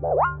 What?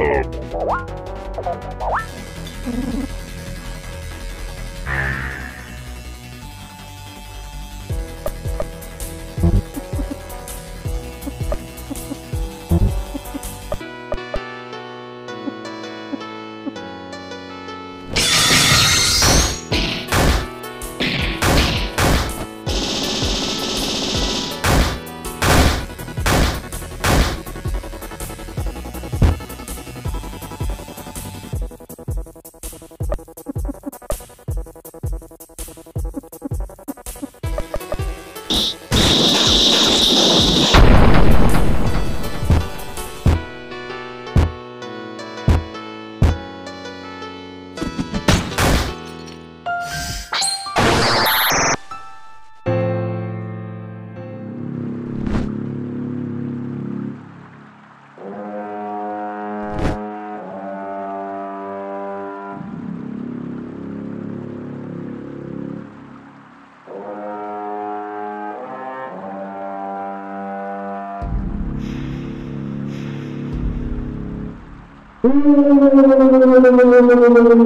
up. Thank you.